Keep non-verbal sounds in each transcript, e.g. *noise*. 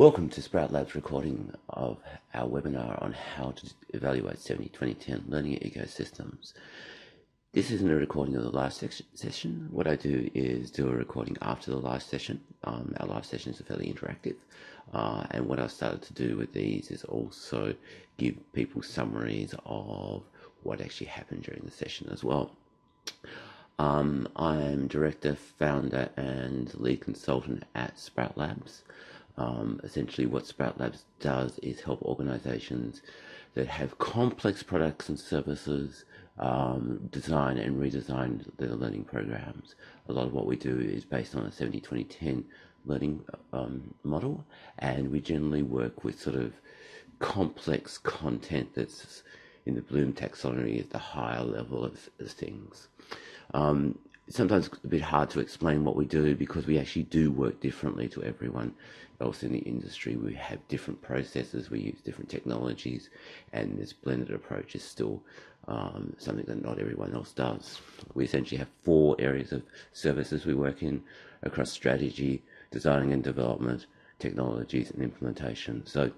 Welcome to Sprout Labs recording of our webinar on how to evaluate 70-2010 learning ecosystems. This isn't a recording of the last session. What I do is do a recording after the last session. Um, our last sessions are fairly interactive. Uh, and what I've started to do with these is also give people summaries of what actually happened during the session as well. Um, I'm director, founder, and lead consultant at Sprout Labs. Um, essentially, what Sprout Labs does is help organizations that have complex products and services um, design and redesign their learning programs. A lot of what we do is based on a 70 20 10 learning um, model, and we generally work with sort of complex content that's in the Bloom taxonomy at the higher level of, of things. Um, sometimes a bit hard to explain what we do because we actually do work differently to everyone else in the industry. We have different processes, we use different technologies, and this blended approach is still um, something that not everyone else does. We essentially have four areas of services we work in across strategy, designing and development, technologies, and implementation. So,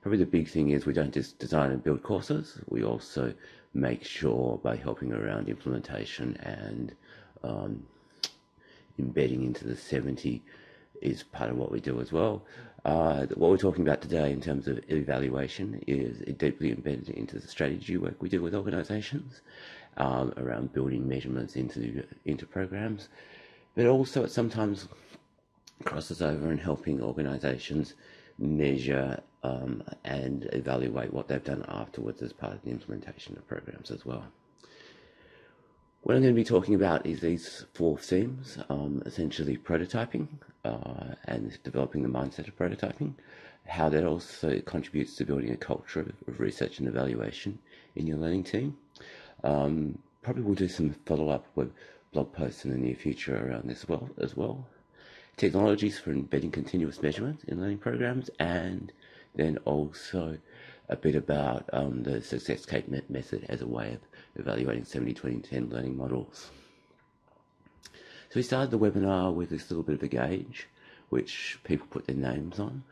probably the big thing is we don't just design and build courses, we also make sure by helping around implementation and um, embedding into the 70 is part of what we do as well. Uh, what we're talking about today in terms of evaluation is deeply embedded into the strategy work we do with organizations um, around building measurements into, into programs, but also it sometimes crosses over and helping organizations measure um, and evaluate what they've done afterwards as part of the implementation of programs as well. What I'm going to be talking about is these four themes, um, essentially prototyping uh, and developing the mindset of prototyping, how that also contributes to building a culture of, research and evaluation in your learning team. Um, probably we'll do some follow-up web blog posts in the near future around this well as well. Technologies for embedding continuous measurement in learning programs, and then also a bit about um, the success case method as a way of evaluating 70 20 10 learning models. So we started the webinar with this little bit of a gauge, which people put their names on,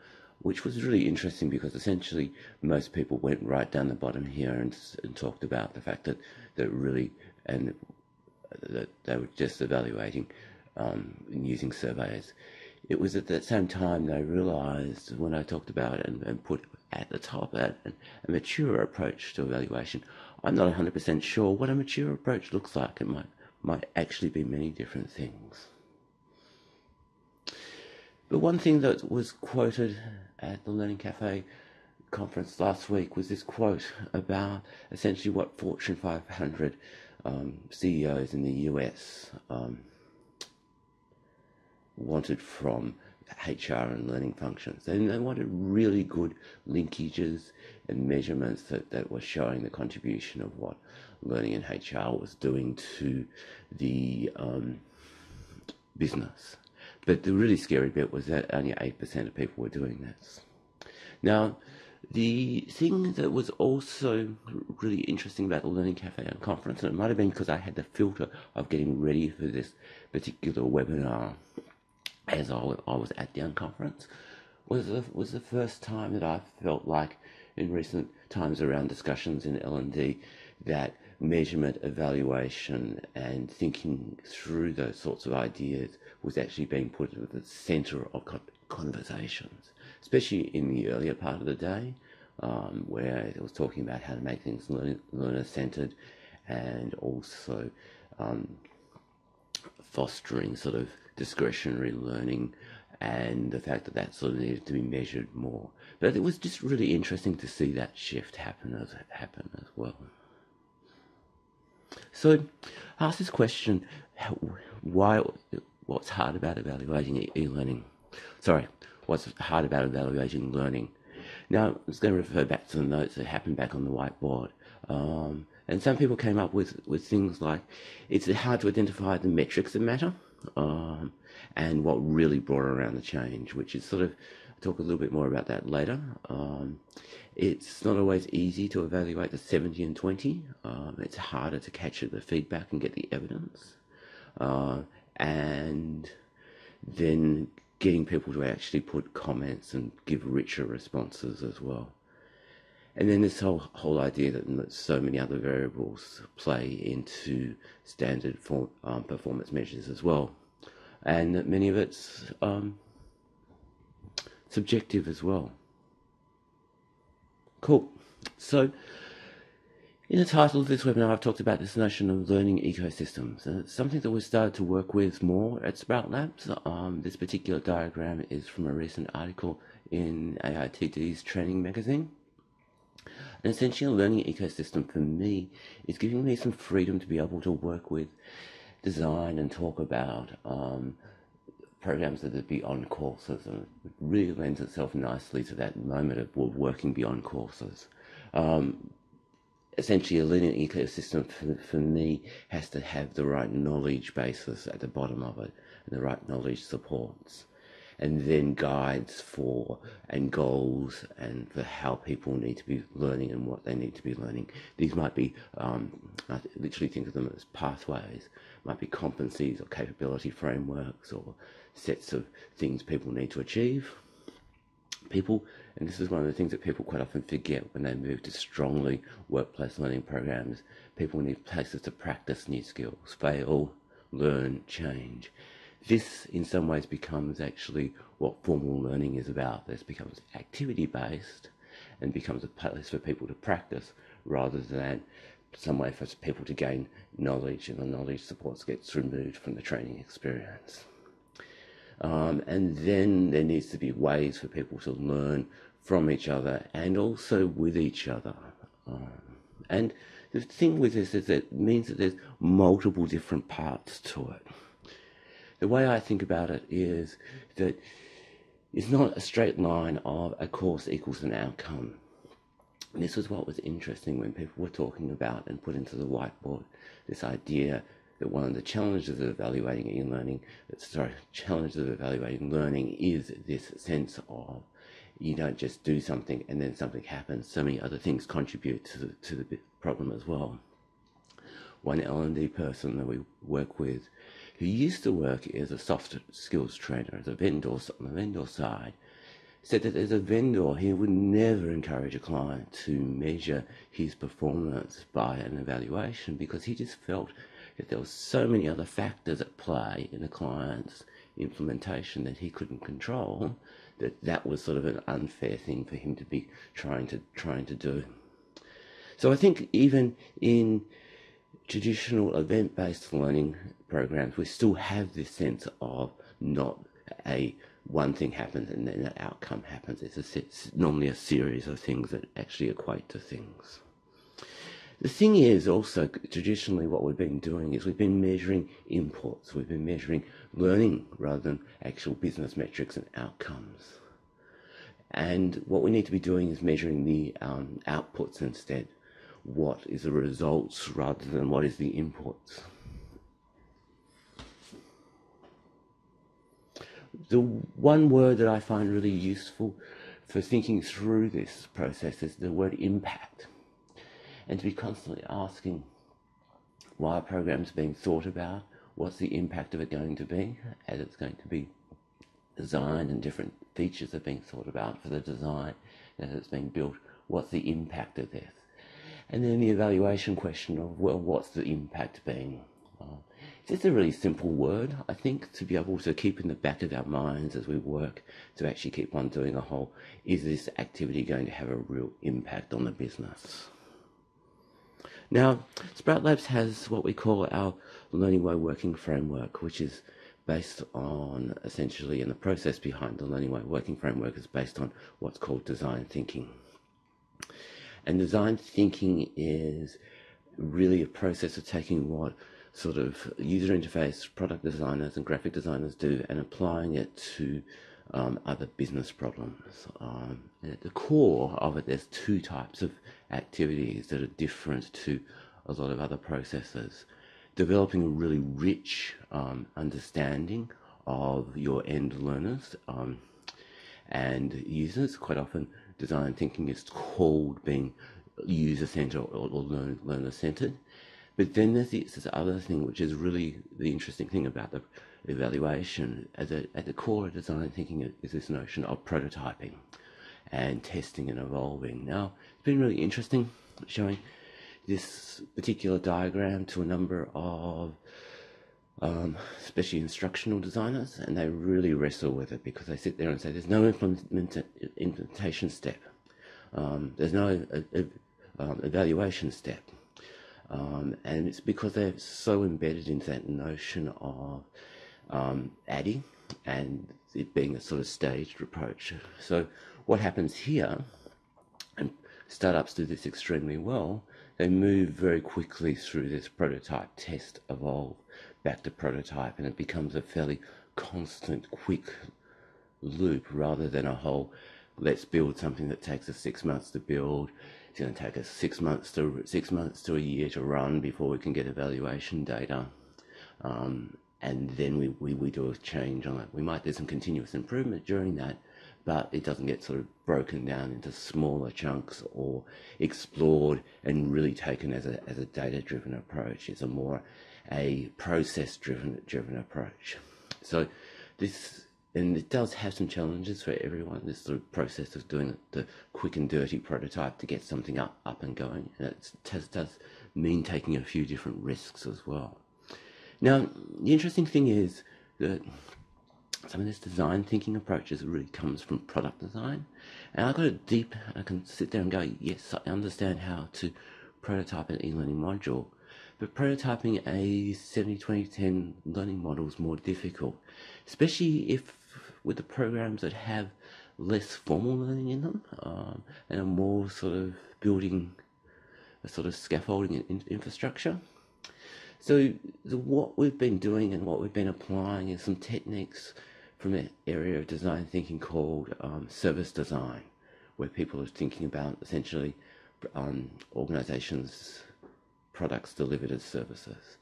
which was really interesting because essentially most people went right down the bottom here and, and talked about the fact that, that really, and that they were just evaluating um, using surveys. It was at that same time they realized when I talked about and, and put at the top at a mature approach to evaluation, I'm not 100% sure what a mature approach looks like. It might, might actually be many different things. But one thing that was quoted at the Learning Cafe conference last week was this quote about essentially what Fortune 500 um, CEOs in the US um, wanted from HR and learning functions. And they wanted really good linkages and measurements that, that were showing the contribution of what learning and HR was doing to the um, business. But the really scary bit was that only 8% of people were doing this. Now, the thing that was also really interesting about the Learning Cafe and conference, and it might have been because I had the filter of getting ready for this particular webinar as I, I was at the unconference, was the, was the first time that I felt like in recent times around discussions in L&D that measurement, evaluation, and thinking through those sorts of ideas was actually being put at the center of conversations, especially in the earlier part of the day, um, where it was talking about how to make things learner centered and also um, fostering sort of discretionary learning and the fact that that sort of needed to be measured more. But it was just really interesting to see that shift happen as happen as well. So, ask this question: Why? What's hard about evaluating e-learning? Sorry, what's hard about evaluating learning? Now, I'm just going to refer back to the notes that happened back on the whiteboard. Um, and some people came up with, with things like it's hard to identify the metrics that matter um, and what really brought around the change, which is sort of talk a little bit more about that later. Um, it's not always easy to evaluate the 70 and 20. Um, it's harder to capture the feedback and get the evidence, uh, and then getting people to actually put comments and give richer responses as well. And then this whole whole idea that so many other variables play into standard form, um, performance measures as well, and that many of it's um, subjective as well. Cool. So, in the title of this webinar, I've talked about this notion of learning ecosystems. And it's something that we've started to work with more at Sprout Labs. Um, this particular diagram is from a recent article in AITD's training magazine. Essentially, a learning ecosystem for me is giving me some freedom to be able to work with, design, and talk about um, programs that are beyond courses. And it really lends itself nicely to that moment of working beyond courses. Um, essentially, a learning ecosystem for, for me has to have the right knowledge basis at the bottom of it and the right knowledge supports and then guides for and goals and for how people need to be learning and what they need to be learning. These might be, um, I literally think of them as pathways, might be competencies or capability frameworks or sets of things people need to achieve. People, and this is one of the things that people quite often forget when they move to strongly workplace learning programs, people need places to practice new skills, fail, learn, change this in some ways becomes actually what formal learning is about. This becomes activity based and becomes a place for people to practice rather than some way for people to gain knowledge and the knowledge supports gets removed from the training experience. Um, and then there needs to be ways for people to learn from each other and also with each other. Um, and the thing with this is that it means that there's multiple different parts to it the way I think about it is that it's not a straight line of a course equals an outcome. And this was what was interesting when people were talking about and put into the whiteboard this idea that one of the challenges of evaluating e-learning, sorry, challenges of evaluating learning is this sense of you don't just do something and then something happens. So many other things contribute to the, to the problem as well. One L&D person that we work with who used to work as a soft skills trainer, as a vendor on the vendor side, said that as a vendor, he would never encourage a client to measure his performance by an evaluation because he just felt that there were so many other factors at play in a client's implementation that he couldn't control that that was sort of an unfair thing for him to be trying to trying to do. So I think even in traditional event-based learning programs, we still have this sense of not a one thing happens and then an outcome happens. It's, a, it's normally a series of things that actually equate to things. The thing is also traditionally what we've been doing is we've been measuring inputs, we've been measuring learning rather than actual business metrics and outcomes. And what we need to be doing is measuring the um, outputs instead what is the results rather than what is the inputs. The one word that I find really useful for thinking through this process is the word impact. And to be constantly asking why a program's being thought about, what's the impact of it going to be, as it's going to be designed and different features are being thought about for the design as it's being built, what's the impact of this? And then the evaluation question of, well, what's the impact been? Uh, it's a really simple word, I think, to be able to keep in the back of our minds as we work to actually keep on doing a whole, is this activity going to have a real impact on the business? Now, Sprout Labs has what we call our Learning Way Working Framework, which is based on essentially, and the process behind the Learning Way Working Framework is based on what's called design thinking. And design thinking is really a process of taking what sort of user interface product designers and graphic designers do and applying it to um, other business problems. Um, at the core of it, there's two types of activities that are different to a lot of other processes. Developing a really rich um, understanding of your end learners um, and users, quite often design thinking is called being user centered or, or learner centered. But then there's this, this other thing, which is really the interesting thing about the evaluation. At the, at the core of design thinking is this notion of prototyping and testing and evolving. Now, it's been really interesting showing this particular diagram to a number of um, especially instructional designers, and they really wrestle with it because they sit there and say there's no implement implementation step, um, there's no uh, um, evaluation step, um, and it's because they're so embedded into that notion of um, adding and it being a sort of staged approach. So what happens here, and startups do this extremely well, they move very quickly through this prototype, test, evolve, back to prototype, and it becomes a fairly constant, quick loop rather than a whole let's build something that takes us six months to build. It's going to take us six months to six months to a year to run before we can get evaluation data. Um, and then we, we, we do a change on it. We might do some continuous improvement during that, but it doesn't get sort of broken down into smaller chunks or explored and really taken as a, as a data driven approach. It's a more a process driven driven approach. So this and it does have some challenges for everyone. This sort of process of doing the quick and dirty prototype to get something up up and going, and it does, does mean taking a few different risks as well. Now, the interesting thing is that some of this design thinking approaches really comes from product design, and I've got a deep. I can sit there and go, yes, I understand how to prototype an e-learning module but prototyping a 70-20-10 learning model is more difficult, especially if with the programs that have less formal learning in them um, and are more sort of building a sort of scaffolding in infrastructure. So the, what we've been doing and what we've been applying is some techniques from an area of design thinking called um, service design, where people are thinking about essentially um, organizations products delivered as services.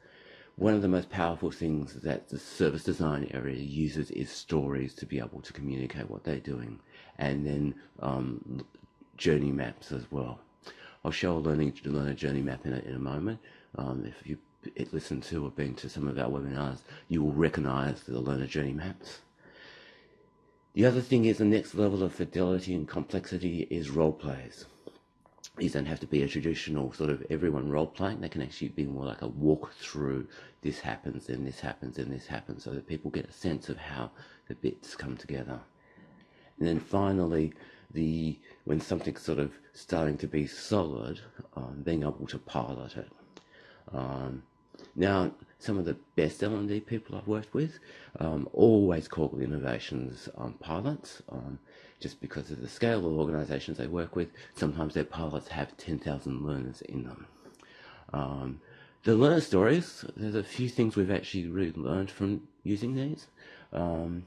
One of the most powerful things that the service design area uses is stories to be able to communicate what they're doing, and then um, journey maps as well. I'll show a learning learner journey map in a, in a moment. Um, if you listen to or been to some of our webinars, you will recognize the learner journey maps. The other thing is the next level of fidelity and complexity is role plays these don't have to be a traditional sort of everyone role playing. They can actually be more like a walk through. This happens, and this happens, and this happens, so that people get a sense of how the bits come together. And then finally, the when something's sort of starting to be solid, um, being able to pilot it. Um, now, some of the best L&D people I've worked with um, always call innovations um, pilots, um, just because of the scale of organisations they work with. Sometimes their pilots have 10,000 learners in them. Um, the learner stories, there's a few things we've actually really learned from using these. Um,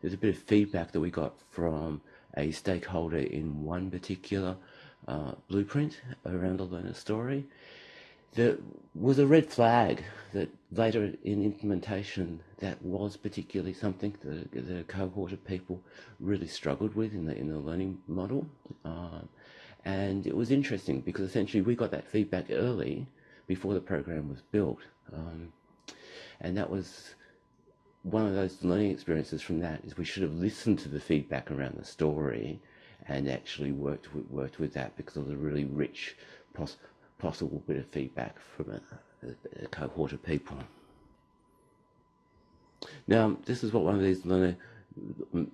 there's a bit of feedback that we got from a stakeholder in one particular uh, blueprint around a learner story there was a red flag that later in implementation that was particularly something that, that a cohort of people really struggled with in the in the learning model, um, and it was interesting because essentially we got that feedback early before the program was built, um, and that was one of those learning experiences from that is we should have listened to the feedback around the story and actually worked with, worked with that because it was a really rich possible bit of feedback from a, a, cohort of people. Now, this is what one of these learner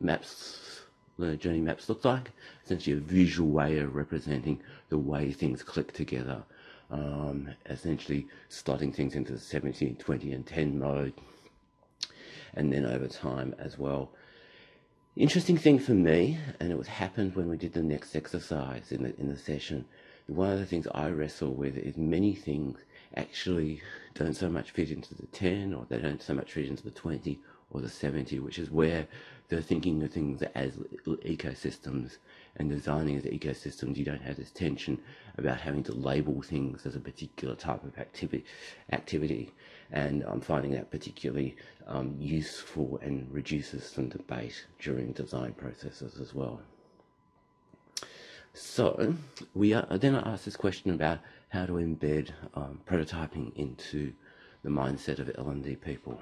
maps, learner journey maps looks like. Essentially, a visual way of representing the way things click together. Um, essentially, slotting things into the 70, 20, and 10 mode, and then over time as well. Interesting thing for me, and it was happened when we did the next exercise in the in the session, one of the things I wrestle with is many things actually don't so much fit into the 10 or they don't so much fit into the 20 or the 70, which is where they're thinking of things as ecosystems and designing as ecosystems. You don't have this tension about having to label things as a particular type of activity. activity. And I'm finding that particularly um, useful and reduces some debate during design processes as well. So we are, then I asked this question about how to embed um, prototyping into the mindset of L&D people.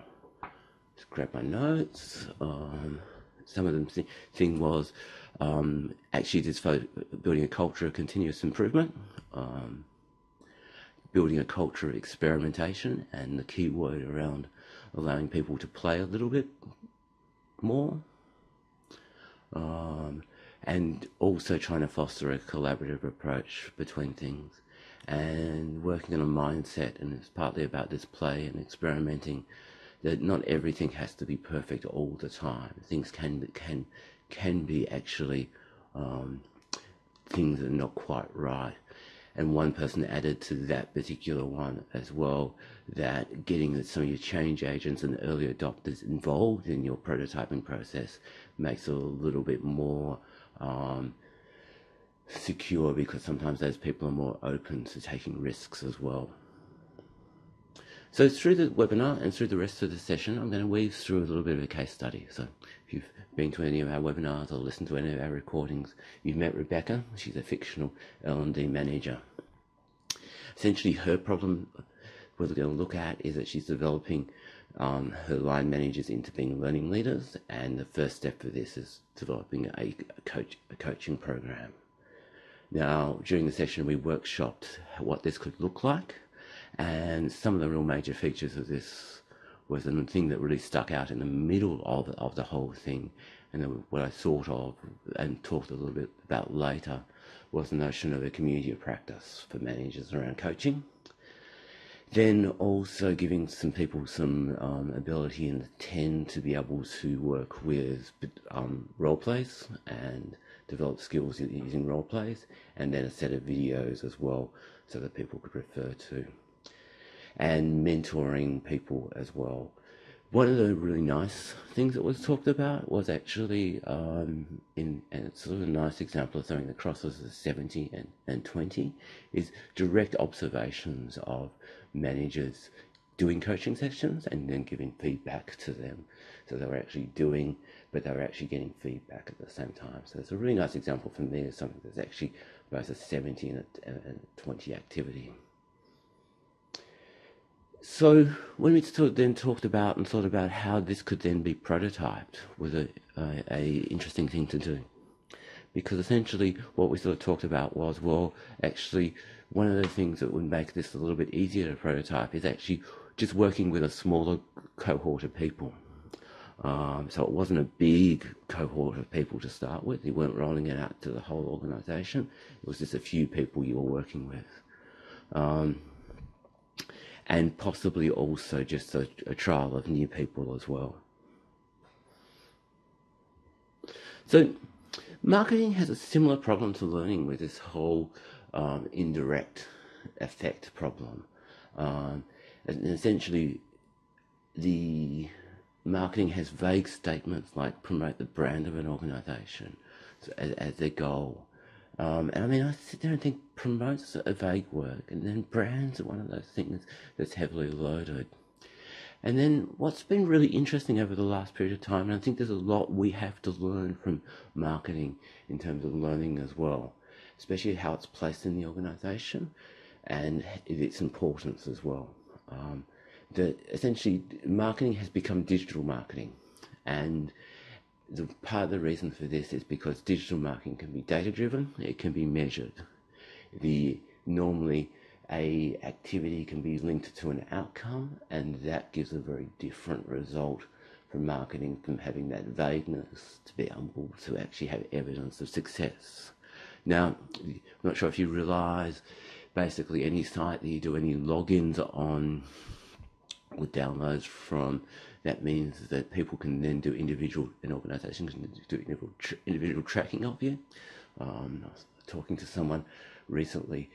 Just grab my notes. Um, some of them th- thing was um, actually just building a culture of continuous improvement, um, building a culture of experimentation, and the key word around allowing people to play a little bit more. Um, and also trying to foster a collaborative approach between things and working on a mindset and it's partly about this play and experimenting that not everything has to be perfect all the time. Things can can can be actually um, things that are not quite right. And one person added to that particular one as well that getting some of your change agents and early adopters involved in your prototyping process makes it a little bit more um, secure because sometimes those people are more open to taking risks as well. So through the webinar and through the rest of the session, I'm going to weave through a little bit of a case study. So if you've been to any of our webinars or listened to any of our recordings, you've met Rebecca. She's a fictional L&D manager. Essentially, her problem we're going to look at is that she's developing um, her line managers into being learning leaders, and the first step for this is developing a, coach, a coaching program. Now, during the session, we workshopped what this could look like, and some of the real major features of this was the thing that really stuck out in the middle of, of the whole thing, and what I thought of and talked a little bit about later was the notion of a community of practice for managers around coaching. Then also giving some people some um, ability the 10 to be able to work with um, role plays and develop skills using role plays, and then a set of videos as well so that people could refer to. And mentoring people as well. One of the really nice things that was talked about was actually, um, in, and it's sort of a nice example of something that crosses the 70 and, and 20, is direct observations of managers doing coaching sessions and then giving feedback to them. So they were actually doing, but they were actually getting feedback at the same time. So it's a really nice example for me of something that's actually both a 70 and a, 20 activity. So when we then talked about and thought about how this could then be prototyped was a, a, a interesting thing to do. Because essentially what we sort of talked about was, well, actually one of the things that would make this a little bit easier to prototype is actually just working with a smaller cohort of people. Um, so it wasn't a big cohort of people to start with. You weren't rolling it out to the whole organization. It was just a few people you were working with. Um, and possibly also just a, a trial of new people as well. So marketing has a similar problem to learning with this whole um, indirect effect problem. Um, essentially, the marketing has vague statements like promote the brand of an organization as, as their goal. Um, and I mean, I sit there and think promotes a vague word, and then brands are one of those things that's heavily loaded. And then what's been really interesting over the last period of time, and I think there's a lot we have to learn from marketing in terms of learning as well, especially how it's placed in the organization and its importance as well. Um, that essentially marketing has become digital marketing, and the part of the reason for this is because digital marketing can be data driven, it can be measured. The normally a activity can be linked to an outcome, and that gives a very different result from marketing from having that vagueness to be able to actually have evidence of success. Now, I'm not sure if you realize basically any site that you do any logins on with downloads from, that means that people can then do individual, an organization can do individual, individual tracking of you. Um, I was talking to someone recently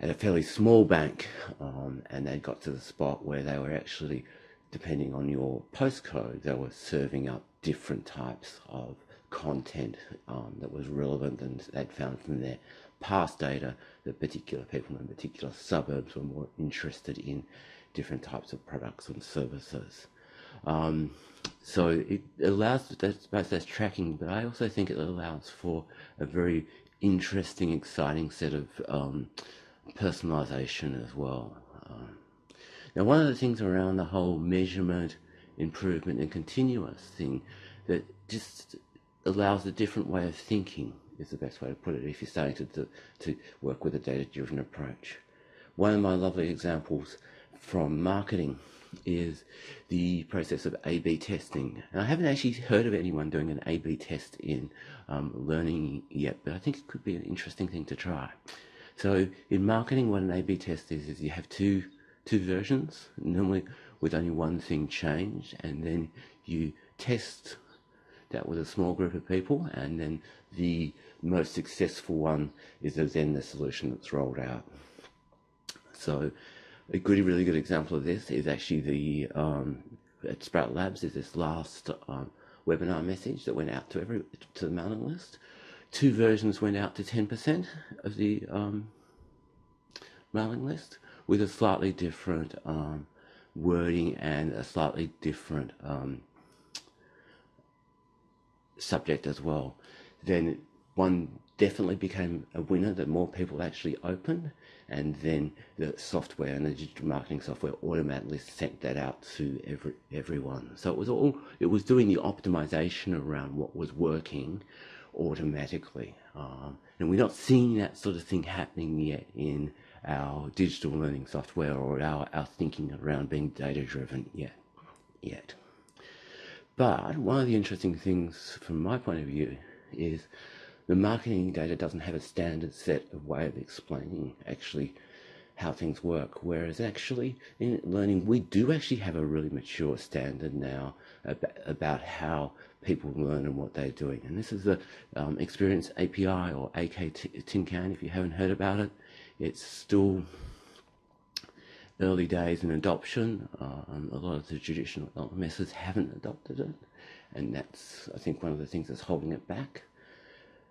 at a fairly small bank, um, and they got to the spot where they were actually, depending on your postcode, they were serving up different types of content um, that was relevant and they'd found from their past data that particular people in particular suburbs were more interested in different types of products and services. Um, so it allows both that's tracking, but I also think it allows for a very interesting, exciting set of um, personalization as well. Um, now, one of the things around the whole measurement, improvement, and continuous thing that just allows a different way of thinking is the best way to put it if you're starting to, to, to work with a data driven approach. One of my lovely examples from marketing is the process of A-B testing. And I haven't actually heard of anyone doing an A-B test in um, learning yet, but I think it could be an interesting thing to try. So in marketing, what an A-B test is, is you have two, two versions, normally with only one thing changed, and then you test that with a small group of people, and then the most successful one is then the solution that's rolled out. So a good, really good example of this is actually the um, at Sprout Labs is this last um, webinar message that went out to every to the mailing list. Two versions went out to 10% of the um, mailing list with a slightly different um, wording and a slightly different um, subject as well. Then one definitely became a winner that more people actually opened and then the software and the digital marketing software automatically sent that out to every everyone. So it was all it was doing the optimization around what was working automatically, um, and we're not seeing that sort of thing happening yet in our digital learning software or our, our thinking around being data driven yet yet. But one of the interesting things from my point of view is the marketing data doesn't have a standard set of way of explaining actually how things work. Whereas actually in learning, we do actually have a really mature standard now about, how people learn and what they're doing. And this is the um, Experience API or AK Tin Can. If you haven't heard about it, it's still early days in adoption. Um, a lot of the traditional methods haven't adopted it, and that's I think one of the things that's holding it back.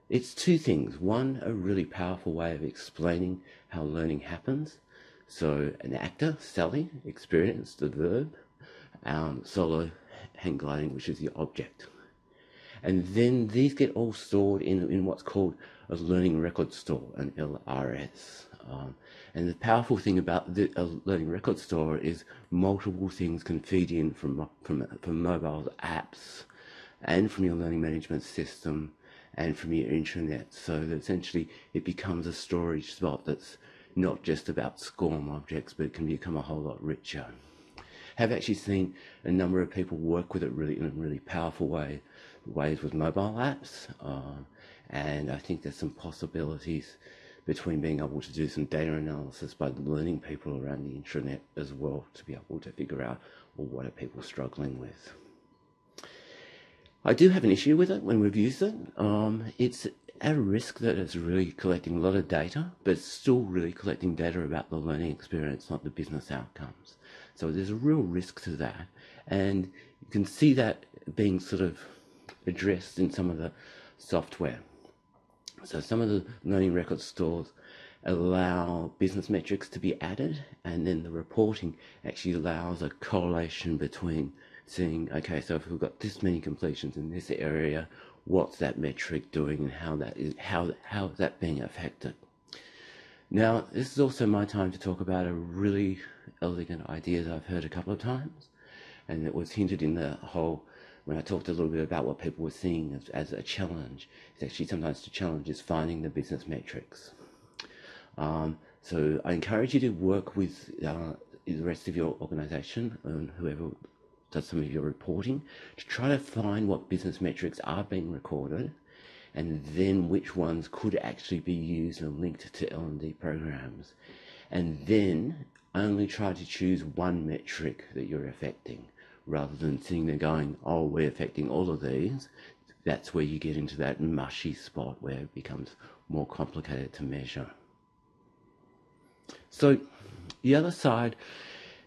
It's two things. One, a really powerful way of explaining how learning happens. So, an actor, Sally, experienced the verb, um, solo hang gliding, which is the object. And then these get all stored in, in what's called a learning record store, an LRS. Um, and the powerful thing about the a learning record store is multiple things can feed in from, from, from mobile apps and from your learning management system and from your intranet. So that essentially it becomes a storage spot that's not just about SCORM objects, but it can become a whole lot richer. Have actually seen a number of people work with it really in a really powerful way, ways with mobile apps, um, and I think there's some possibilities between being able to do some data analysis by learning people around the intranet as well to be able to figure out well, what are people struggling with. I do have an issue with it when we've used it. Um, it's at a risk that it's really collecting a lot of data, but it's still really collecting data about the learning experience, not the business outcomes. So there's a real risk to that. And you can see that being sort of addressed in some of the software. So some of the learning record stores allow business metrics to be added, and then the reporting actually allows a correlation between saying, okay, so if we've got this many completions in this area, what's that metric doing and how that is how how is that being affected? Now, this is also my time to talk about a really elegant idea that I've heard a couple of times, and it was hinted in the whole when I talked a little bit about what people were seeing as, as a challenge. It's actually sometimes the challenge is finding the business metrics. Um, so I encourage you to work with uh, the rest of your organization and whoever does some of your reporting to try to find what business metrics are being recorded and then which ones could actually be used and linked to L&D programs. And then only try to choose one metric that you're affecting rather than sitting there going, oh, we're affecting all of these. That's where you get into that mushy spot where it becomes more complicated to measure. So the other side,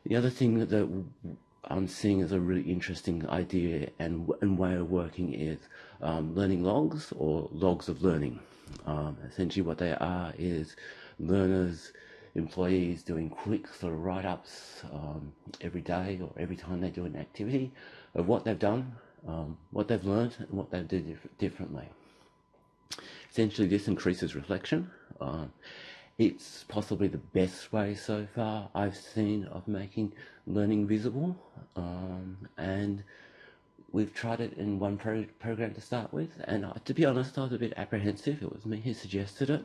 the other thing that I'm seeing as a really interesting idea and, and way of working is um, learning logs or logs of learning. Um, essentially, what they are is learners, employees doing quick sort of write ups um, every day or every time they do an activity of what they've done, um, what they've learned, and what they've done dif- differently. essentially this increases reflection. Um, it's possibly the best way so far I've seen of making learning visible. Um, and we've tried it in one pro program to start with. And uh, to be honest, I was a bit apprehensive. It was me who suggested it.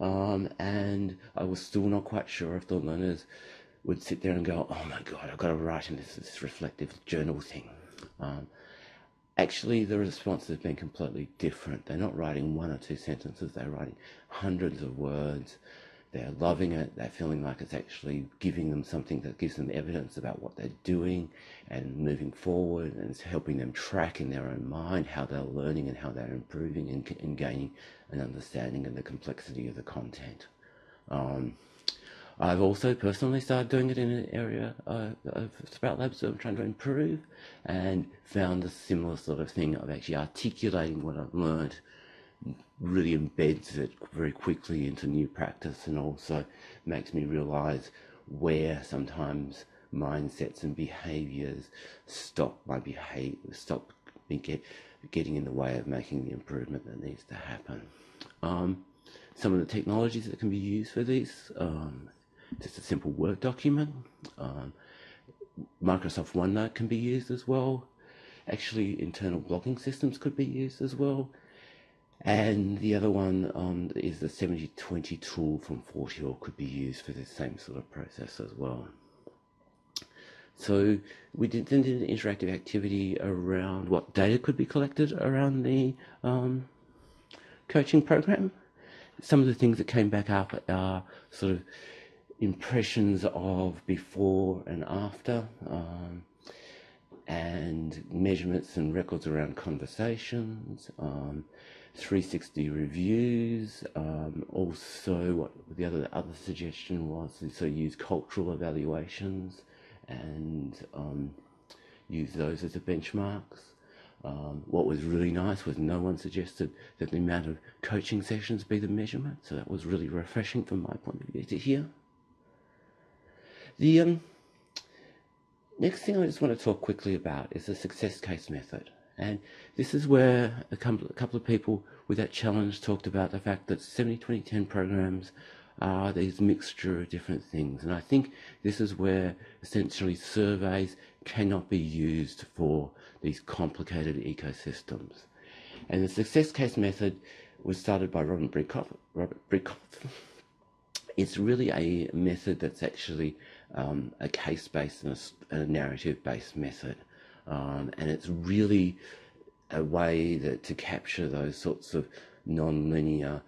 Um, and I was still not quite sure if the learners would sit there and go, oh my God, I've got to write in this, this reflective journal thing. Um, actually, the response has been completely different. They're not writing one or two sentences, they're writing hundreds of words. They're loving it, they're feeling like it's actually giving them something that gives them evidence about what they're doing and moving forward, and it's helping them track in their own mind how they're learning and how they're improving and, and gaining an understanding of the complexity of the content. Um, I've also personally started doing it in an area uh, of Sprout Labs that I'm trying to improve and found a similar sort of thing of actually articulating what I've learned really embeds it very quickly into new practice and also makes me realize where sometimes mindsets and behaviors stop my behavior, stop me get, getting in the way of making the improvement that needs to happen. Um, some of the technologies that can be used for this um, just a simple Word document. Um, Microsoft OneNote can be used as well. Actually, internal blogging systems could be used as well. And the other one um, is the 7020 tool from Fortior could be used for the same sort of process as well. So we did an interactive activity around what data could be collected around the um, coaching program. Some of the things that came back up are sort of impressions of before and after, um, and measurements and records around conversations, um, 360 reviews. Um, also, what the other other suggestion was so use cultural evaluations and um, use those as the benchmarks. Um, what was really nice was no one suggested that the amount of coaching sessions be the measurement, so that was really refreshing from my point of view to hear. The um, next thing I just want to talk quickly about is the success case method. And this is where a couple, of people with that challenge talked about the fact that 70 20 10 programs are these mixture of different things. And I think this is where essentially surveys cannot be used for these complicated ecosystems. And the success case method was started by Robert Brinkerhoff. Robert Brinkerhoff. *laughs* It's really a method that's actually um, a case-based and a, a narrative-based method. Um, and it's really a way that to capture those sorts of non-linear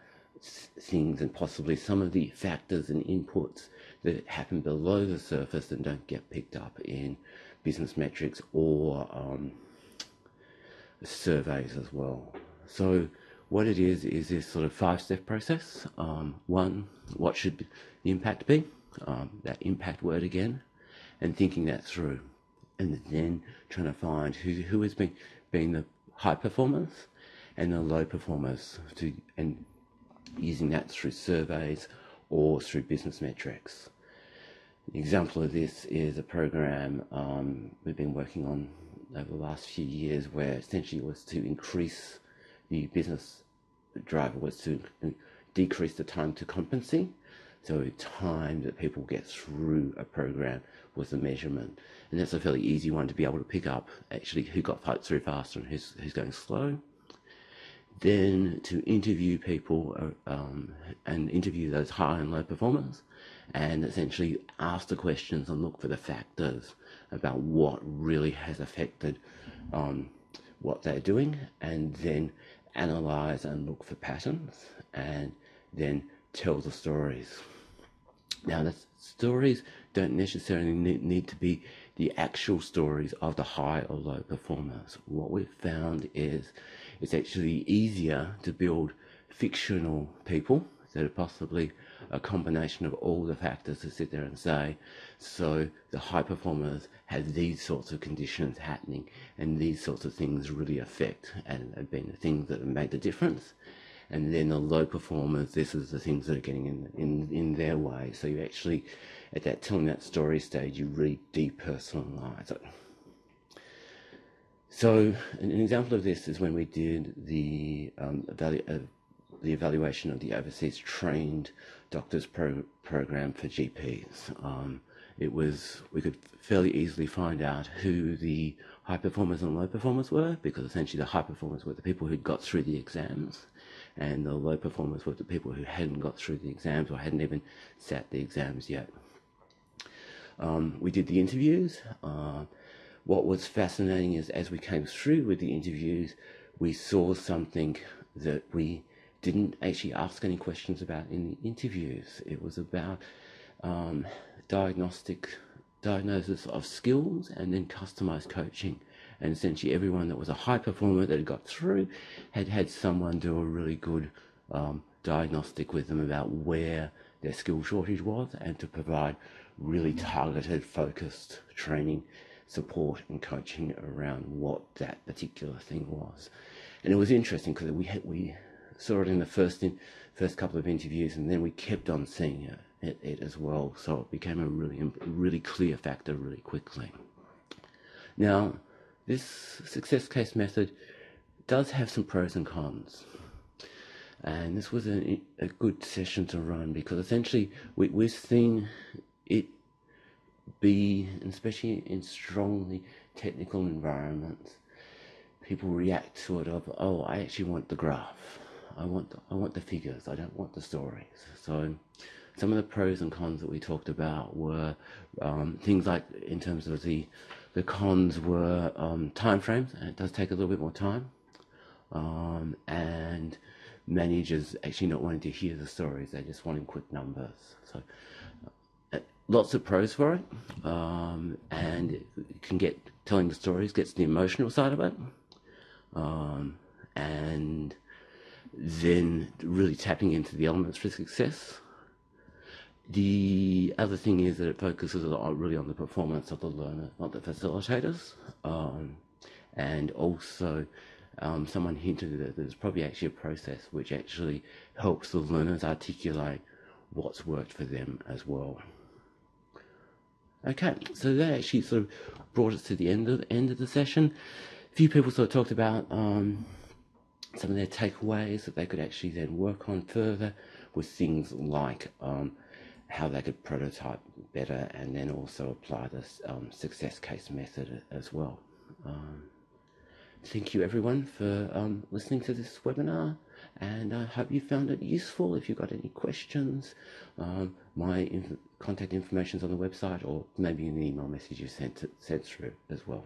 things and possibly some of the factors and inputs that happen below the surface and don't get picked up in business metrics or um, surveys as well. So what it is is this sort of five-step process. Um, one, what should the impact be? um, that impact word again and thinking that through and then trying to find who, who has been, been the high performers and the low performers to, and using that through surveys or through business metrics. An example of this is a program um, we've been working on over the last few years where essentially was to increase the business driver was to decrease the time to competency so time that people get through a program was the measurement. And that's a fairly easy one to be able to pick up actually who got through faster and who's, who's going slow. Then to interview people uh, um, and interview those high and low performers and essentially ask the questions and look for the factors about what really has affected um, what they're doing and then analyze and look for patterns and then tell the stories. Now, the stories don't necessarily need to be the actual stories of the high or low performers. What we've found is it's actually easier to build fictional people that are possibly a combination of all the factors to sit there and say, so the high performers have these sorts of conditions happening and these sorts of things really affect and have been the things that have made the difference and then the low performers, this is the things that are getting in in in their way. So you actually, at that telling that story stage, you really depersonalize it. So an, example of this is when we did the um, value, uh, the evaluation of the overseas trained doctors pro- program for GPs. Um, it was we could fairly easily find out who the high performers and low performers were because essentially the high performers were the people who'd got through the exams and the low performers were the people who hadn't got through the exams or hadn't even sat the exams yet. Um, we did the interviews. Uh, what was fascinating is as we came through with the interviews, we saw something that we didn't actually ask any questions about in the interviews. It was about um, diagnostic diagnosis of skills and then customized coaching. And essentially, everyone that was a high performer that had got through had had someone do a really good um, diagnostic with them about where their skill shortage was and to provide really targeted, focused training, support, and coaching around what that particular thing was. And it was interesting because we had, we saw it in the first in, first couple of interviews, and then we kept on seeing it, it, it as well. So it became a really really clear factor really quickly. Now, this success case method does have some pros and cons. And this was a, a good session to run because essentially we, we've seen it be, especially in strongly technical environments, people react to it of, oh, I actually want the graph. I want the, I want the figures. I don't want the stories. So some of the pros and cons that we talked about were um, things like in terms of the the cons were um, time frames, and it does take a little bit more time, um, and managers actually not wanting to hear the stories; they just wanting quick numbers. So uh, lots of pros for it, um, and it can get telling the stories gets the emotional side of it, um, and then really tapping into the elements for success. The other thing is that it focuses really on the performance of the learner, not the facilitators. Um, and also, um, someone hinted that there's probably actually a process which actually helps the learners articulate what's worked for them as well. Okay, so that actually sort of brought us to the end of the end of the session. A few people sort of talked about um, some of their takeaways that they could actually then work on further with things like um, how they could prototype better and then also apply this um, success case method as well. Um, thank you everyone for um, listening to this webinar and I hope you found it useful. If you've got any questions, um, my inf contact information is on the website or maybe an email message you sent, sent through as well.